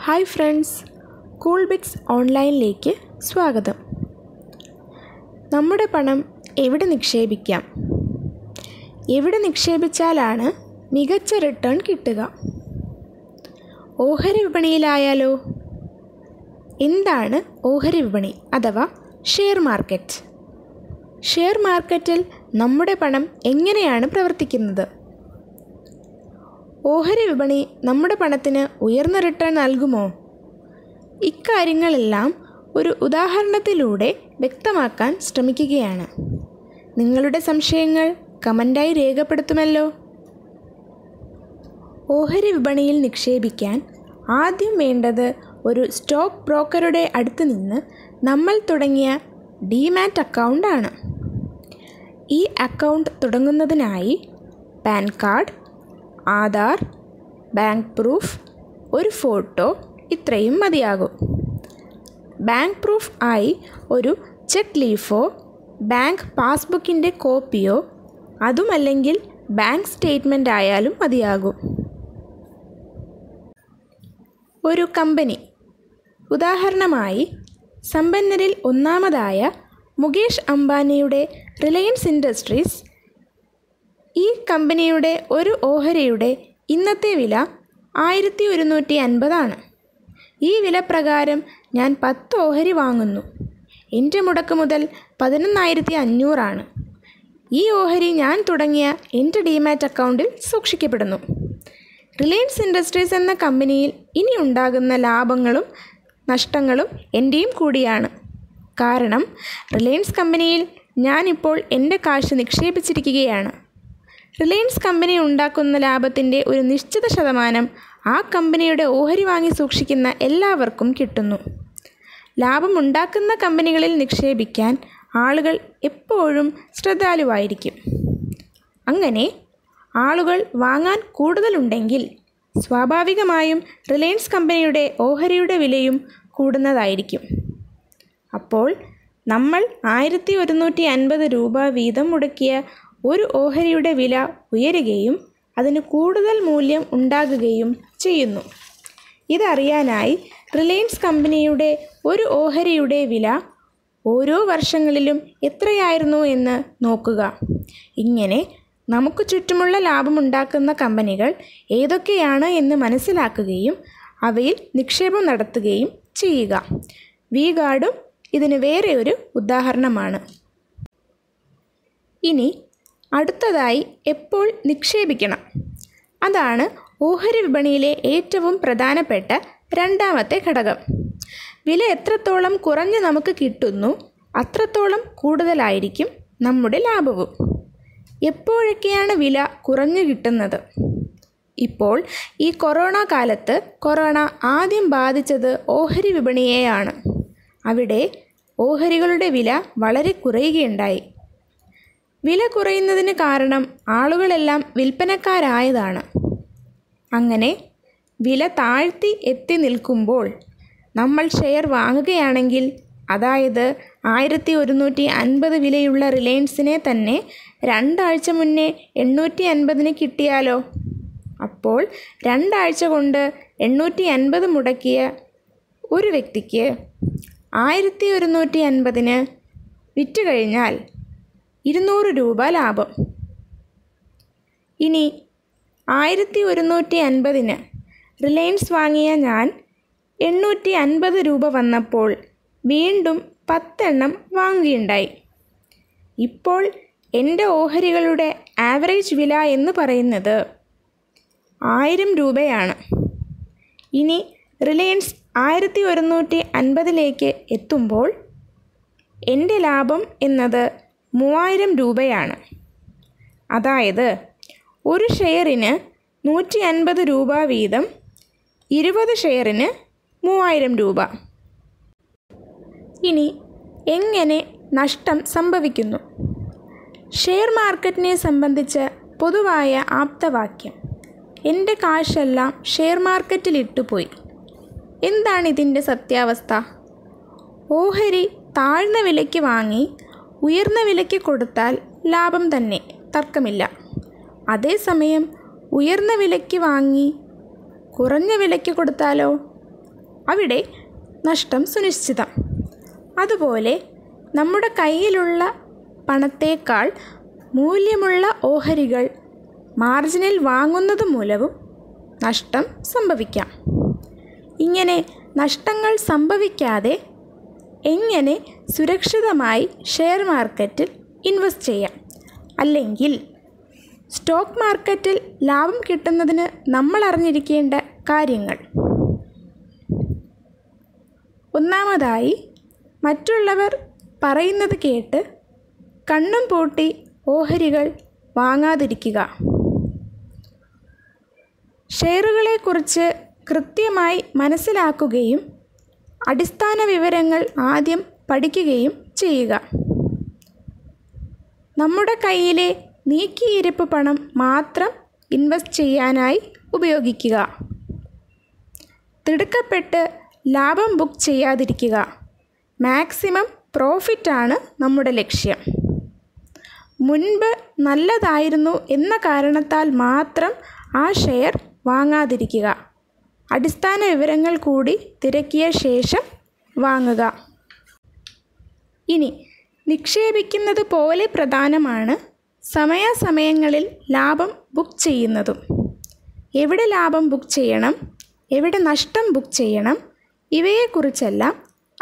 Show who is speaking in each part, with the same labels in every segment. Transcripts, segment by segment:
Speaker 1: Hi friends cool bits ഓൺലൈനിലേക്ക് സ്വാഗതം. നമ്മുടെ പണം എവിടെ നിക്ഷേപിക്കാം? എവിടെ നിക്ഷേപിച്ചാലാണ് മികച്ച റിട്ടേൺ കിട്ടുക? ഓഹരി വിപണിയിലായാലോ? എന്താണ് ഓഹരി വിപണി അഥവാ ഷെയർ മാർക്കറ്റ്? ഷെയർ മാർക്കറ്റിൽ നമ്മുടെ പണം എങ്ങനെയാണ് പ്രവർത്തിക്കുന്നത്? ഓഹരി വിപണി നമ്മുടെ പണത്തിന് ഉയർന്ന റിട്ടേൺ നൽകുമോ? ഇക്കാര്യങ്ങളെല്ലാം ഒരു ഉദാഹരണത്തിലൂടെ വ്യക്തമാക്കാൻ ശ്രമിക്കുകയാണ്. നിങ്ങളുടെ സംശയങ്ങൾ കമന്റായി രേഖപ്പെടുത്തുമല്ലോ. ഓഹരി വിപണിയിൽ നിക്ഷേപിക്കാൻ ആദ്യം വേണ്ടത് ഒരു സ്റ്റോക്ക് ബ്രോക്കറുടെ അടുത്ത് നിന്ന് നമ്മൾ തുടങ്ങിയ ഡിമാറ്റ് അക്കൗണ്ടാണ്. ഈ account തുടങ്ങുന്നതിനായി PAN card Aadhaar bank proof ഒരു ഫോട്ടോ ഇത്രയും മതിയാകും. ബാങ്ക് പ്രൂഫ് ആയി ഒരു ചെക്ക് ലീഫോ ബാങ്ക് പാസ്ബുക്കിന്റെ കോപ്പിയോ അതുമല്ലെങ്കിൽ ബാങ്ക് സ്റ്റേറ്റ്മെന്റ് ആയാലും മതിയാകും. ഒരു കമ്പനി. ഉദാഹരണമായി സമ്പന്നരിൽ ഒന്നാമതായ മുകേഷ് അംബാനിയുടെ റിലയൻസ് ഇൻഡസ്ട്രീസ് ഈ കമ്പനിയുടെ ഒരു ഓഹരിയുടെ ഇന്നത്തെ വില ആയിരത്തി ഒരുന്നൂറ്റി അൻപതാണ് ഈ വില പ്രകാരം ഞാൻ പത്ത് ഓഹരി വാങ്ങുന്നു. എന്റെ മുടക്ക് മുതൽ പതിനൊന്നായിരത്തി അഞ്ഞൂറാണ് ഈ ഓഹരി ഞാൻ തുടങ്ങിയ എന്റെ ഡിമാറ്റ് അക്കൗണ്ടിൽ സൂക്ഷിക്കപ്പെടുന്നു. റിലയൻസ് ഇൻഡസ്ട്രീസ് എന്ന കമ്പനിയിൽ ഇനി ഉണ്ടാകുന്ന ലാഭങ്ങളും നഷ്ടങ്ങളും എന്റെയും കൂടിയാണ്. കാരണം റിലയൻസ് കമ്പനിയിൽ ഞാനിപ്പോൾ എന്റെ കാശ് നിക്ഷേപിച്ചിരിക്കുകയാണ്. റിലയൻസ് കമ്പനി ഉണ്ടാക്കുന്ന ലാഭത്തിന്റെ ഒരു നിശ്ചിത ശതമാനം ആ കമ്പനിയുടെ ഓഹരി വാങ്ങി സൂക്ഷിക്കുന്ന എല്ലാവർക്കും കിട്ടുന്നു. ലാഭമുണ്ടാക്കുന്ന കമ്പനികളിൽ നിക്ഷേപിക്കാൻ ആളുകൾ എപ്പോഴും ശ്രദ്ധാലുവായിരിക്കും. അങ്ങനെ ആളുകൾ വാങ്ങാൻ കൂടുതലുണ്ടെങ്കിൽ സ്വാഭാവികമായും റിലയൻസ് കമ്പനിയുടെ ഓഹരിയുടെ വിലയും കൂടുന്നതായിരിക്കും. അപ്പോൾ നമ്മൾ ആയിരത്തി ഒരുന്നൂറ്റി അൻപത് രൂപ വീതം മുടക്കിയ ഒരു ഓഹരിയുടെ വില ഉയരുകയും അതിന് കൂടുതൽ മൂല്യം ഉണ്ടാകുകയും ചെയ്യുന്നു. ഇതറിയാനായി റിലയൻസ് കമ്പനിയുടെ ഒരു ഓഹരിയുടെ വില ഓരോ വർഷങ്ങളിലും എത്രയായിരുന്നു എന്ന് നോക്കുക. ഇങ്ങനെ നമുക്ക് ചുറ്റുമുള്ള ലാഭമുണ്ടാക്കുന്ന കമ്പനികൾ ഏതൊക്കെയാണ് എന്ന് മനസ്സിലാക്കുകയും അവയിൽ നിക്ഷേപം നടത്തുകയും ചെയ്യുക. വി ഗാർഡും ഇതിന് വേറെ ഒരു ഉദാഹരണമാണ്. ഇനി അടുത്തതായി എപ്പോൾ നിക്ഷേപിക്കണം? അതാണ് ഓഹരി വിപണിയിലെ ഏറ്റവും പ്രധാനപ്പെട്ട രണ്ടാമത്തെ ഘടകം. വില എത്രത്തോളം കുറഞ്ഞ് നമുക്ക് കിട്ടുന്നു അത്രത്തോളം കൂടുതലായിരിക്കും നമ്മുടെ ലാഭവും. എപ്പോഴൊക്കെയാണ് വില കുറഞ്ഞു കിട്ടുന്നത്? ഇപ്പോൾ ഈ കൊറോണ കാലത്ത് കൊറോണ ആദ്യം ബാധിച്ചത് ഓഹരി വിപണിയെയാണ്. അവിടെ ഓഹരികളുടെ വില വളരെ കുറയുകയുണ്ടായി. വില കുറയുന്നതിന് കാരണം ആളുകളെല്ലാം വിൽപ്പനക്കാരായതാണ്. അങ്ങനെ വില താഴ്ത്തി എത്തി നിൽക്കുമ്പോൾ നമ്മൾ ഷെയർ വാങ്ങുകയാണെങ്കിൽ അതായത് ആയിരത്തി ഒരുന്നൂറ്റി അൻപത് വിലയുള്ള റിലയൻസിനെ തന്നെ രണ്ടാഴ്ച മുന്നേ എണ്ണൂറ്റി അൻപതിന് കിട്ടിയാലോ? അപ്പോൾ രണ്ടാഴ്ച കൊണ്ട് എണ്ണൂറ്റി അൻപത് മുടക്കിയ ഒരു വ്യക്തിക്ക് ആയിരത്തി ഒരുന്നൂറ്റി അൻപതിന് വിറ്റ് കഴിഞ്ഞാൽ ഇരുന്നൂറ് രൂപ ലാഭം. ഇനി ആയിരത്തി ഒരുന്നൂറ്റി അൻപതിന് റിലയൻസ് വാങ്ങിയ ഞാൻ എണ്ണൂറ്റി അൻപത് രൂപ വന്നപ്പോൾ വീണ്ടും പത്തെണ്ണം വാങ്ങുകയുണ്ടായി. ഇപ്പോൾ എന്റെ ഓഹരികളുടെ ആവറേജ് വില എന്ന് പറയുന്നത് ആയിരം രൂപയാണ്. ഇനി റിലയൻസ് ആയിരത്തി ഒരുന്നൂറ്റി അൻപതിലേക്ക് എത്തുമ്പോൾ എന്റെ ലാഭം എന്നത് മൂവായിരം രൂപയാണ്. അതായത് ഒരു ഷെയറിന് നൂറ്റി അൻപത് രൂപ വീതം ഇരുപത് ഷെയറിന് മൂവായിരം രൂപ. ഇനി എങ്ങനെ നഷ്ടം സംഭവിക്കുന്നു? ഷെയർ മാർക്കറ്റിനെ സംബന്ധിച്ച് പൊതുവായ ആപ്തവാക്യം എന്റെ കാശെല്ലാം ഷെയർ മാർക്കറ്റിൽ ഇട്ടുപോയി എന്താണ് ഇതിന്റെ സത്യാവസ്ഥ? ഓഹരി താഴ്ന്ന വിലയ്ക്ക് വാങ്ങി ഉയർന്ന വിലയ്ക്ക് കൊടുത്താൽ ലാഭം തന്നെ തർക്കമില്ല. അതേസമയം ഉയർന്ന വിലയ്ക്ക് വാങ്ങി കുറഞ്ഞ വിലയ്ക്ക് കൊടുത്താലോ? അവിടെ നഷ്ടം സുനിശ്ചിതം. അതുപോലെ നമ്മുടെ കയ്യിലുള്ള പണത്തേക്കാൾ മൂല്യമുള്ള ഓഹരികൾ മാർജിനിൽ വാങ്ങുന്നത് മൂലവും നഷ്ടം സംഭവിക്കാം. ഇങ്ങനെ നഷ്ടങ്ങൾ സംഭവിക്കാതെ എങ്ങനെ സുരക്ഷിതമായി ഷെയർ മാർക്കറ്റിൽ ഇൻവെസ്റ്റ് ചെയ്യാം? അല്ലെങ്കിൽ സ്റ്റോക്ക് മാർക്കറ്റിൽ ലാഭം കിട്ടുന്നതിന് നമ്മൾ അറിഞ്ഞിരിക്കേണ്ട കാര്യങ്ങൾ. ഒന്നാമതായി മറ്റുള്ളവർ പറയുന്നത് കേട്ട് കണ്ണും പൂട്ടി ഓഹരികൾ വാങ്ങാതിരിക്കുക. ഷെയറുകളെക്കുറിച്ച് കൃത്യമായി മനസ്സിലാക്കുകയും അടിസ്ഥാന വിവരങ്ങൾ ആദ്യം പഠിക്കുകയും ചെയ്യുക. നമ്മുടെ കയ്യിലെ നീക്കിയിരിപ്പ് പണം മാത്രം ഇൻവെസ്റ്റ് ചെയ്യാനായി ഉപയോഗിക്കുക. തിടുക്കപ്പെട്ട് ലാഭം ബുക്ക് ചെയ്യാതിരിക്കുക. മാക്സിമം പ്രോഫിറ്റാണ് നമ്മുടെ ലക്ഷ്യം. മുൻപ് നല്ലതായിരുന്നു എന്ന കാരണത്താൽ മാത്രം ആ ഷെയർ വാങ്ങാതിരിക്കുക. അടിസ്ഥാന വിവരങ്ങൾ കൂടി തിരക്കിയ ശേഷം വാങ്ങുക. ഇനി നിക്ഷേപിക്കുന്നത് പോലെ പ്രധാനമാണ് സമയാസമയങ്ങളിൽ ലാഭം ബുക്ക് ചെയ്യുന്നതും. എവിടെ ലാഭം ബുക്ക് ചെയ്യണം എവിടെ നഷ്ടം ബുക്ക് ചെയ്യണം ഇവയെക്കുറിച്ചെല്ലാം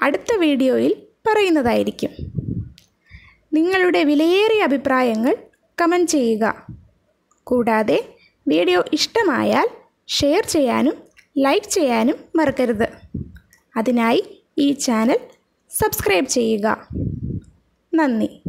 Speaker 1: അടുത്ത വീഡിയോയിൽ പറയുന്നതായിരിക്കും. നിങ്ങളുടെ വിലയേറിയ അഭിപ്രായങ്ങൾ കമന്റ് ചെയ്യുക. കൂടാതെ വീഡിയോ ഇഷ്ടമായാൽ ഷെയർ ചെയ്യാനും ലൈക്ക് ചെയ്യാനും മറക്കരുത്. അതിനായി ഈ ചാനൽ സബ്സ്ക്രൈബ് ചെയ്യുക. നന്ദി.